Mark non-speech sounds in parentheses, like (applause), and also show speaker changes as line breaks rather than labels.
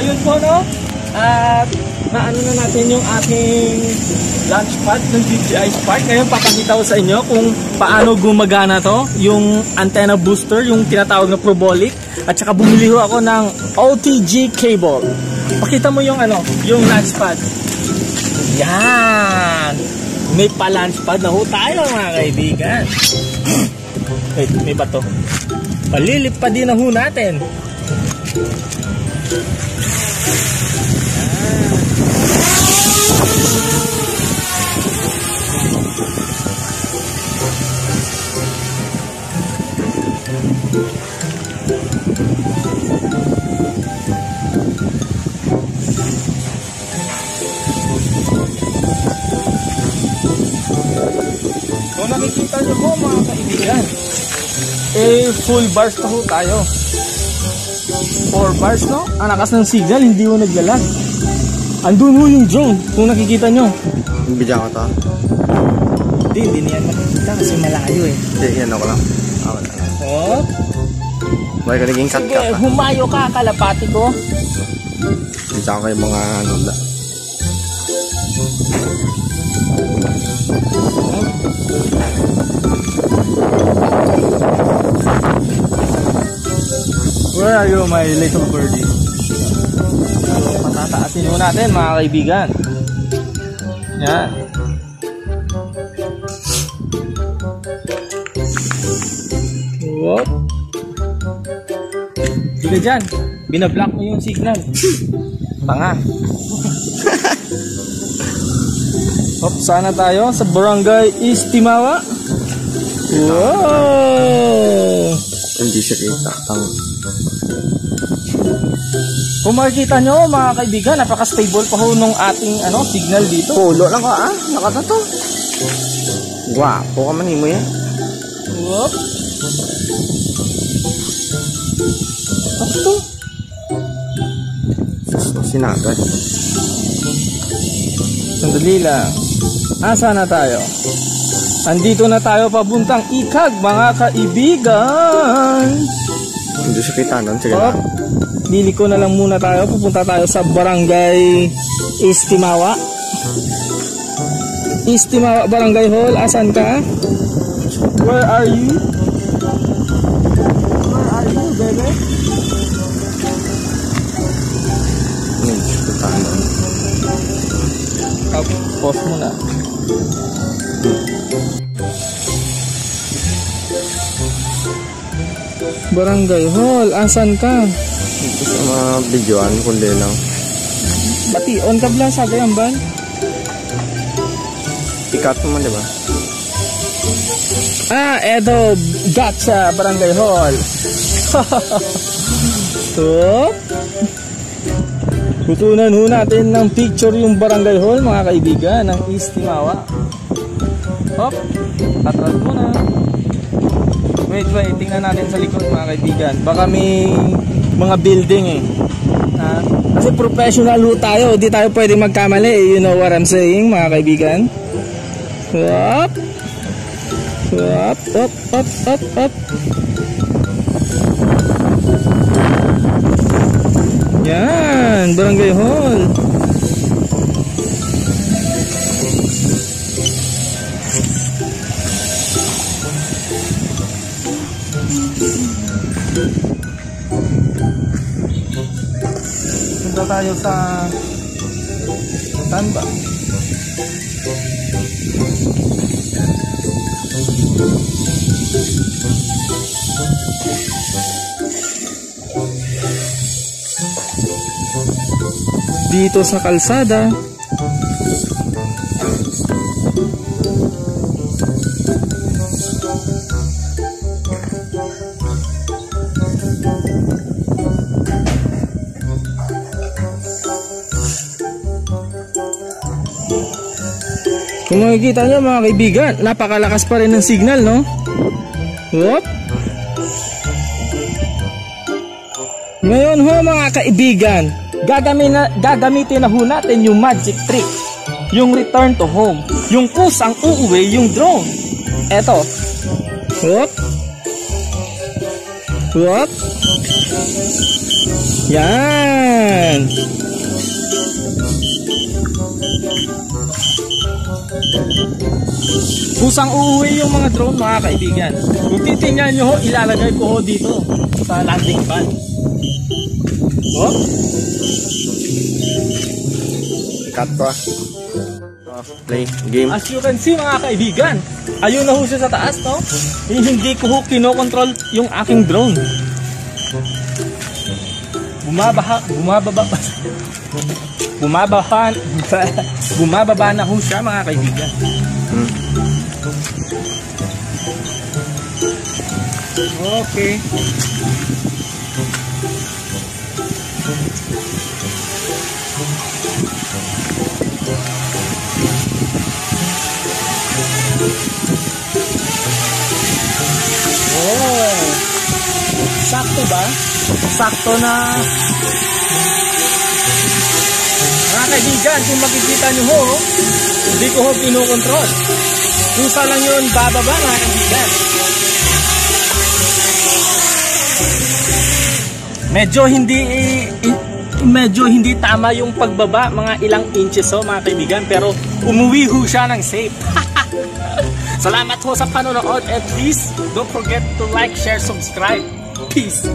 ayun po, no? At naano na natin yung ating launch pad ng DJI Spark. Ngayon, papakita ko sa inyo kung paano gumagana to. Yung antenna booster, yung tinatawag na parabolic. At saka bumili ho ako ng OTG cable. Pakita mo yung ano, yung launch pad. Yan! May pa-launch pad na ho tayo mga kaibigan. (gasps) Wait, may bato. Palilip pa din na ho natin. Kung nakikita nyo po mga kaibigan, eh full bars na ho tayo. 4 bars no? Ang lakas ng signal, hindi ho naglalag. Andun ho yung drone, kung nakikita nyo.
Bigyan ko to.
Hindi, hindi niyan makikita kasi malayo eh.
Hindi, yan ako lang. Ako lang.
Oh,
Bakit ka naging cut
sige, humayo ka, kalapati ko.
Bigyan ko yung mga ano. la-
Where are you, my little birdie? So, patataasin mo natin, mga kaibigan. Yan. Whoop. Sige dyan. Binablock mo yung signal. Tanga. (laughs) Hop, sana tayo sa Barangay Istimawa. Wow!
Hindi siya kita. Tang.
Kung makikita nyo mga kaibigan, napaka-stable pa ho nung ating ano, signal dito.
Pulo lang ka ah. Nakata to. Gwapo ka man mo yan.
Whoop. Ano to?
Sinagad.
Sandali lang. Asa na tayo? Andito na tayo pabuntang ikag mga kaibigan.
Hindi siya kita nun. Sige
Hop.
lang.
Lili ko na lang muna tayo. Pupunta tayo sa Barangay Istimawa. Istimawa Barangay Hall. Asan ka? Where are you? Where are you, baby?
Hindi siya kita nun.
Up, pause mo Barangay Hall, asan ka?
Ito sa mga videoan, kundi lang.
Bati, on ka bla sa gayang ban?
Ikat mo man, di ba?
Ah, eto, gotcha, Barangay Hall. (laughs) so, tutunan ho natin ng picture yung Barangay Hall, mga kaibigan, ng East Timawa. Hop, atras mo na. Wait, wait, tingnan natin sa likod, mga kaibigan. Baka may mga building eh. Ah, kasi professional ho tayo, di tayo pwede magkamali. eh. You know what I'm saying, mga kaibigan? Hop. Up, up, up, up, up. Yan, Barangay Hall. Punta tayo sa saan ba? Dito sa kalsada. Kung makikita nyo mga kaibigan, napakalakas pa rin ng signal, no? Whoop! Ngayon ho mga kaibigan, gagamitin na, gagamitin na ho natin yung magic trick. Yung return to home. Yung kusang uuwi yung drone. Eto. Whoop. Whoop. Yan. Kusang uuwi yung mga drone mga kaibigan. Kung titingnan nyo ho, ilalagay ko ho dito sa landing pad. Oh,
Cut ko ah. Oh, play. Game.
as you can see mga kaibigan, ayun na ho siya sa taas, no? Eh, Hindi ko ho kinokontrol yung aking drone. Bumabaha, bumababa, bumabaha, bumababa na ho siya mga kaibigan. Okay. Oh. Sakto ba? Sakto na mga kaibigan, kung makikita nyo ho, hindi ko ho kinukontrol. Kusa lang yun, bababa mga kaibigan. Medyo hindi medyo hindi tama yung pagbaba, mga ilang inches ho mga kaibigan, pero umuwi ho siya ng safe. (laughs) Salamat ho sa panonood and please don't forget to like, share, subscribe. Peace.